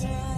time.